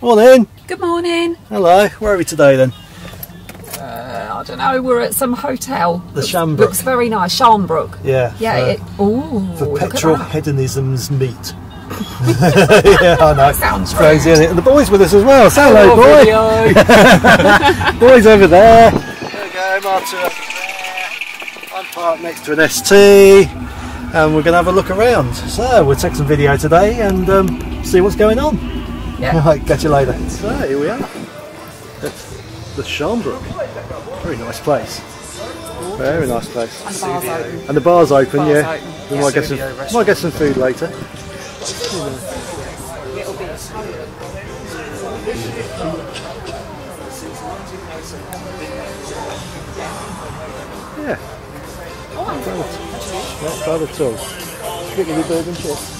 Morning. Good morning. Hello. Where are we today then? Uh, I don't know. We're at some hotel. The Shambrook. Looks very nice. Sharnbrook. Yeah. Yeah. for- it, ooh. for Petrolheadonism's meat. yeah, I know. Sounds It's crazy, isn't it? And the boys with us as well. Say hello, Oh, boy. Boys over there. There we go, Marta up there. I'm parked next to an ST and we're going to have a look around. So we'll take some video today and um, see what's going on. Yeah. Right, catch you later. So here we are. It's the Sharnbrook. Very nice place. Very nice place. And the bar's open. And the bar's open, Bar's yeah. open. We Yeah. might get some Studio might get some food later. It'll be Yeah. Oh, Not bad at all. Particularly bird and chips.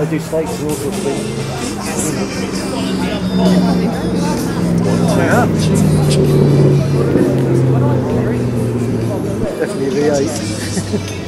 I do steaks and all sorts of things. Yeah. Definitely a V8.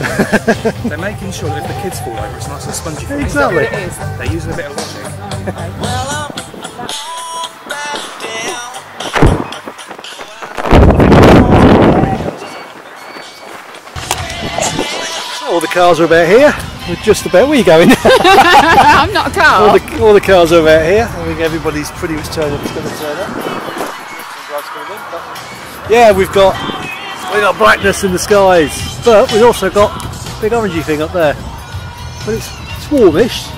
They're making sure that if the kids fall over, it's nice and spongy. for them. Exactly. It is. They're using a bit of logic. So all the cars are about here. We're just about. Where are you going? I'm not a all, car. the, all the cars are about here. I think everybody's pretty much turned up. It's going to turn up. Some drives coming in, but- Yeah, we've got we've got brightness in the skies, but we've also got a big orangey thing up there. But it's, it's warmish.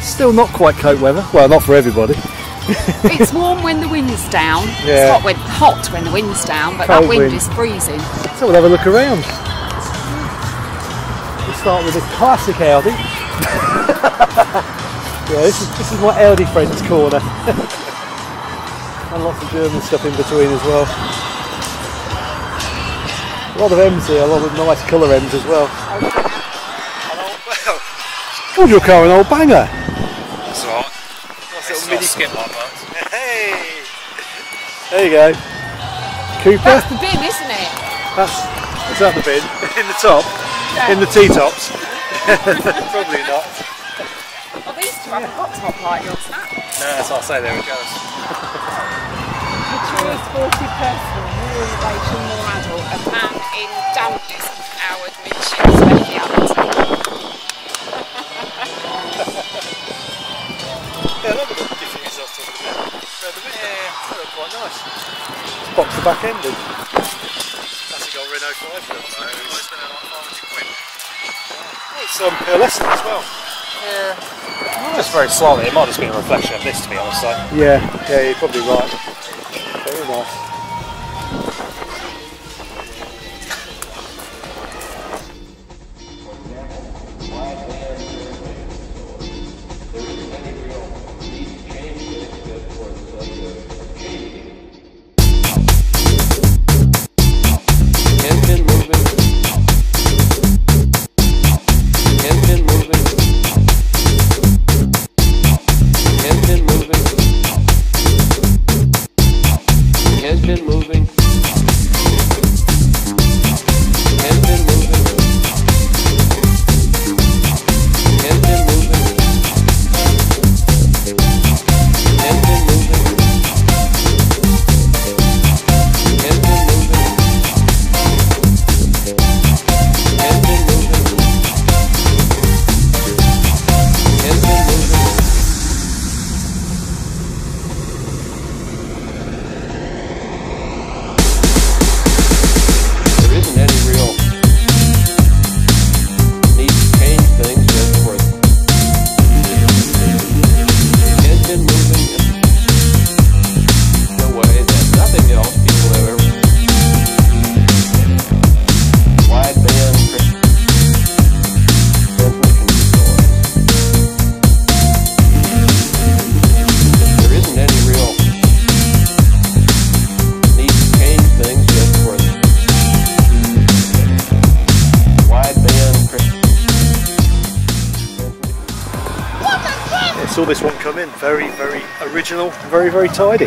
Still not quite coat weather. Well, not for everybody. it's warm when the wind's down. Yeah. It's hot when, hot when the wind's down, but Cold that wind, wind. is freezing. So we'll have a look around. We'll start with a classic Audi. yeah, this is, this is my Audi friends corner. and lots of German stuff in between as well. A lot of M's here, a lot of nice colour M's as well. Called your car an old banger. That's all right. little mini skip like that. Hey! There you go. Cooper. That's the bin, isn't it? That's is that the bin in the top, in the T-tops. Probably not. Oh, these two haven't got top light on snap. No, that's what I say. There it goes. Mature, sporty person, more innovation, more adult, a man in dampness, Howard Mitchell speciality. Yeah, I love the different results of the bit. Yeah, the bit yeah, they look quite nice. Box the back end in. Classic old Renault 5 for them. Oh, it's um, pearlescent as well. Yeah. Just very slightly. It might just be a reflection of this, to be honest. Though. Yeah, yeah, you're probably right. Very Very, very original, very, very tidy.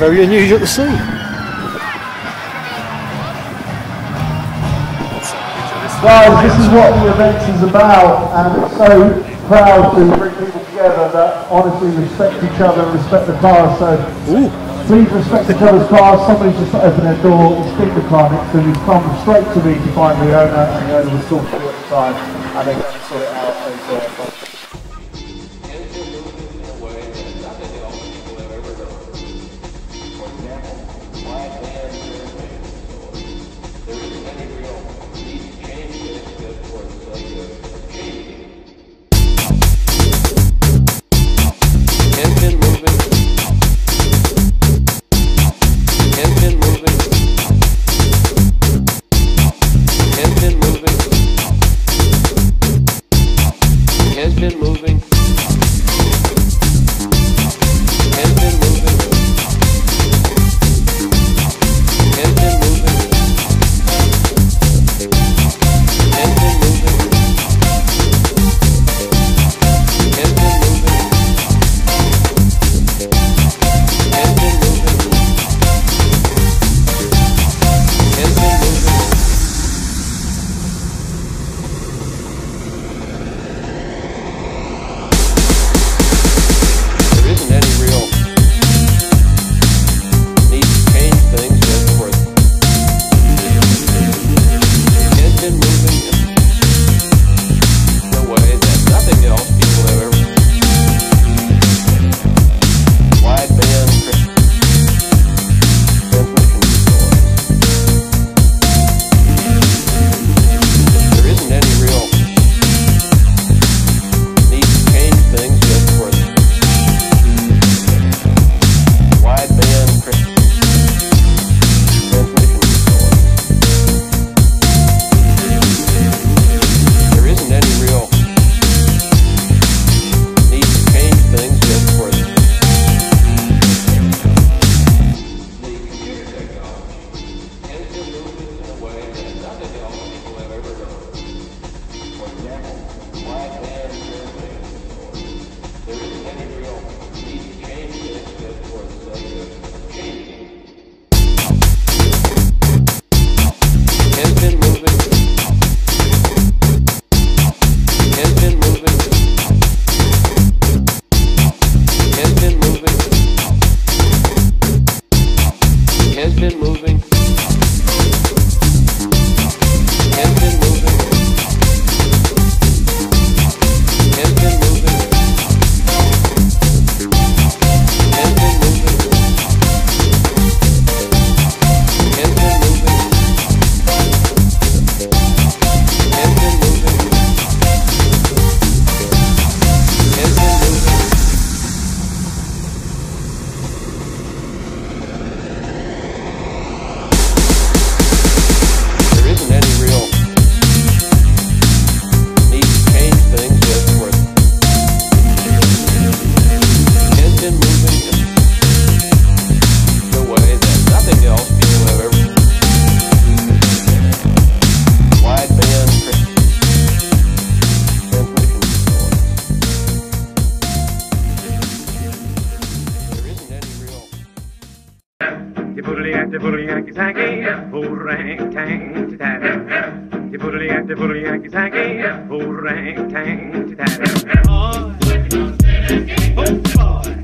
Very unusual to see. Well, this is what the event is about, and it's so proud to bring people together that honestly respect each other and respect the car. So Ooh. please respect each other's cars. Somebody's just opened their door, the speaker and so he's come straight to me to find the owner, and the owner was talking to you at the time, and they sort it out. Uh, acty poodly acty sacky, orang tang to that. Acty poodly acty poodly acty sacky, orang tang to that. Oh, boy.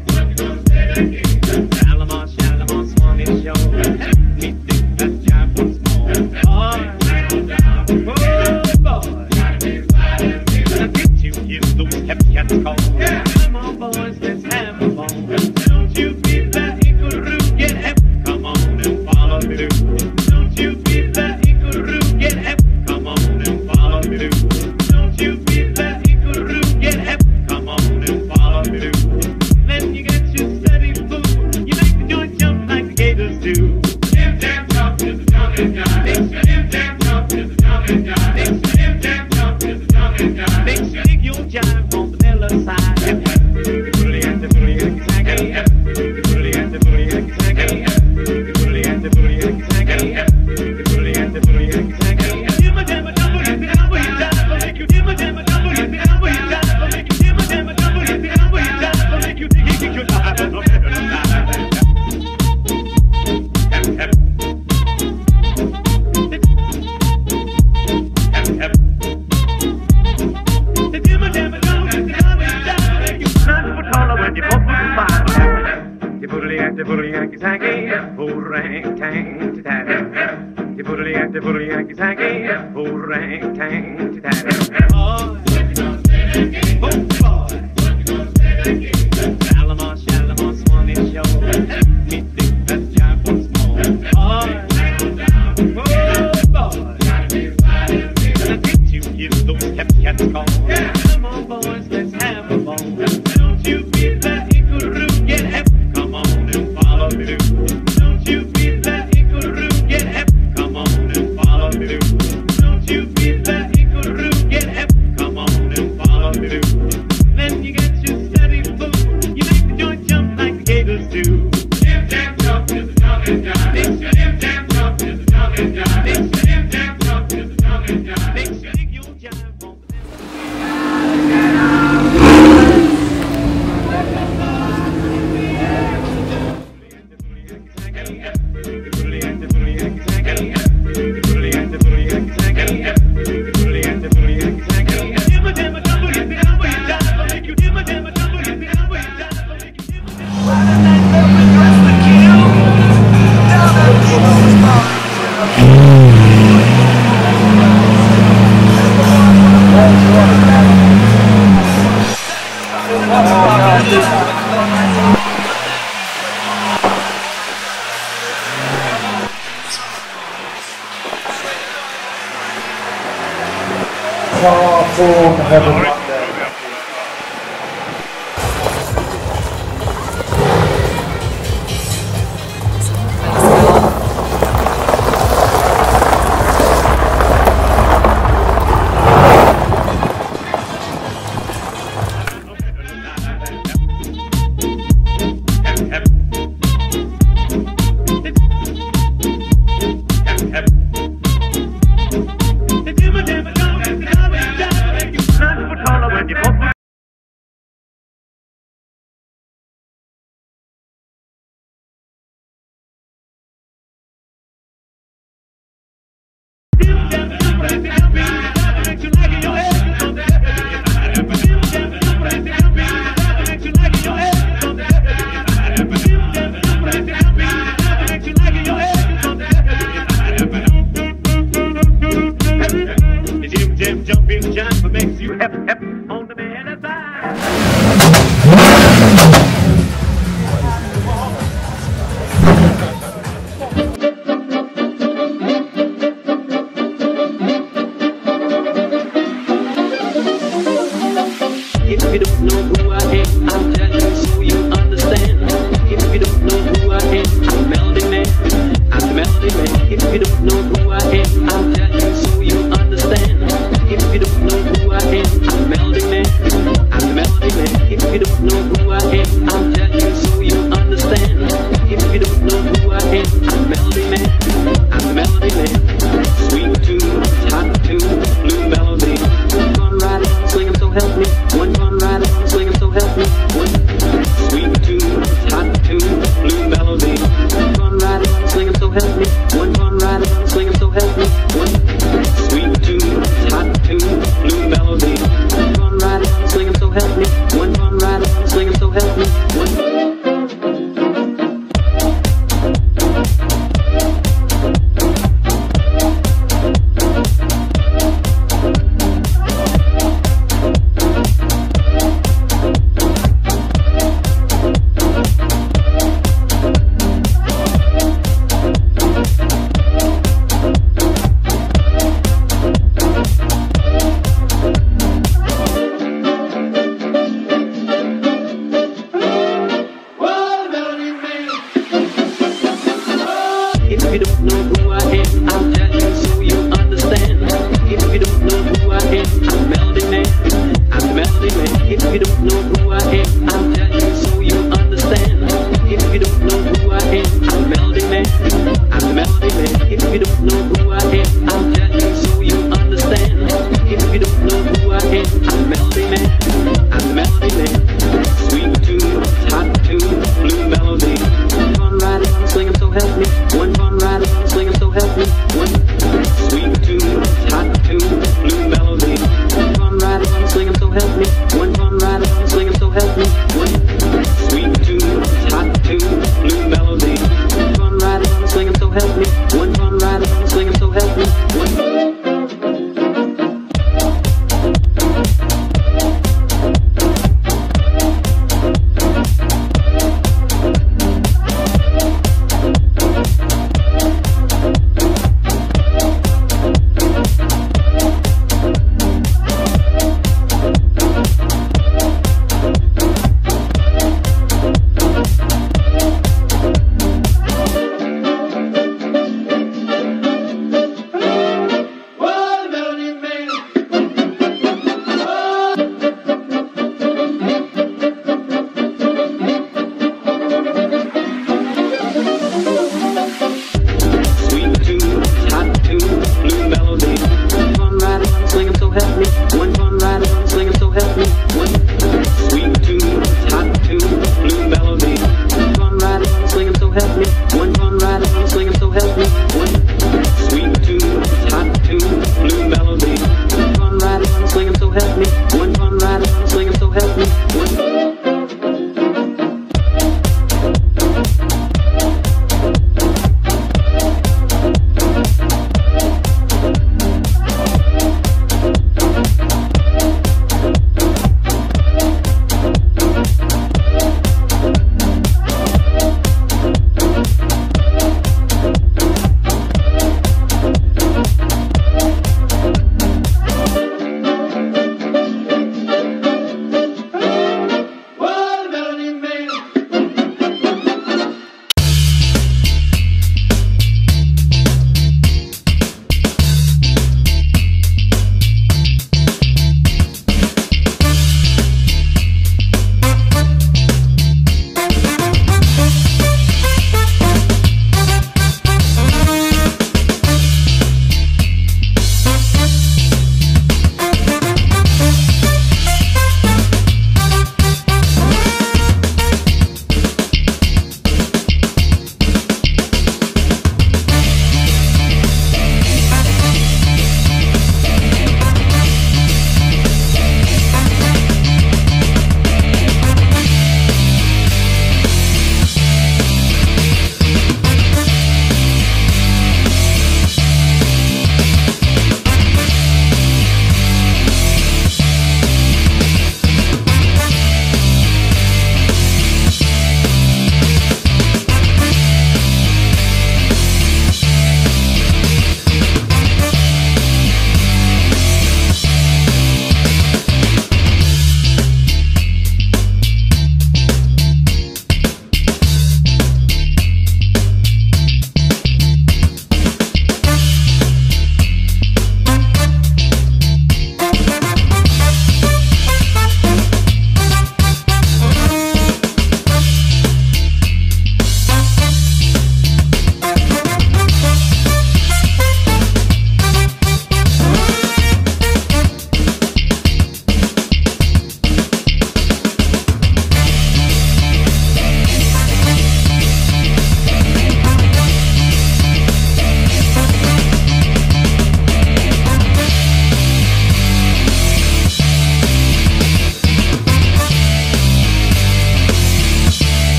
Hep hep on the